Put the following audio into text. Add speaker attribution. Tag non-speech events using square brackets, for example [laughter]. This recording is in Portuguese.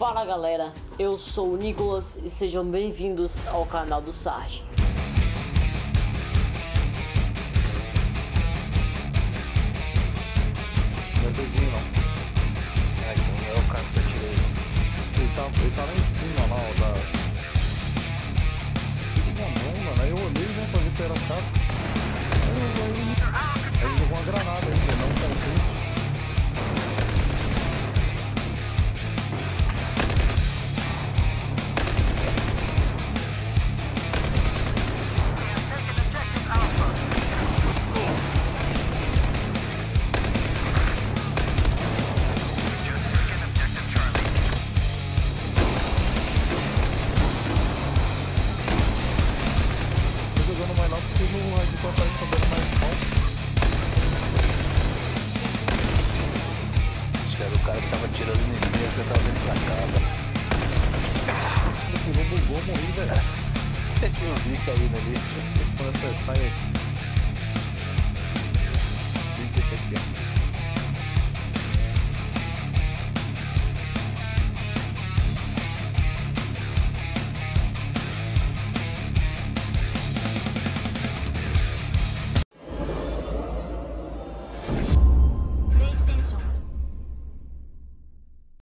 Speaker 1: Fala galera, eu sou o Nicolas e sejam bem-vindos ao canal do Sarge.
Speaker 2: Não Mais lá porque Hardcore parece que tá dando mais
Speaker 3: que era o cara que tava tirando inimigo que eu tava dentro da casa.
Speaker 2: Esse jogo bugou, morri, velho. [laughs]
Speaker 3: Eu vi caindo ali.
Speaker 2: Sai aí.